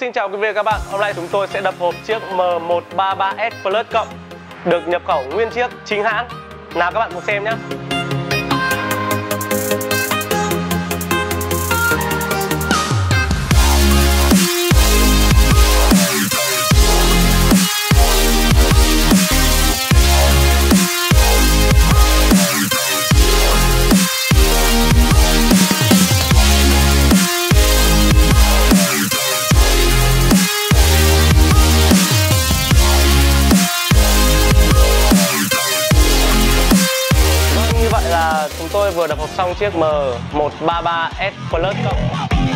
xin chào quý vị và các bạn. Hôm nay chúng tôi sẽ đập hộp chiếc M133S Plus cộng, được nhập khẩu nguyên chiếc chính hãng. Nào các bạn cùng xem nhé. Là chúng tôi vừa đập hộp xong chiếc M133S Plus cộng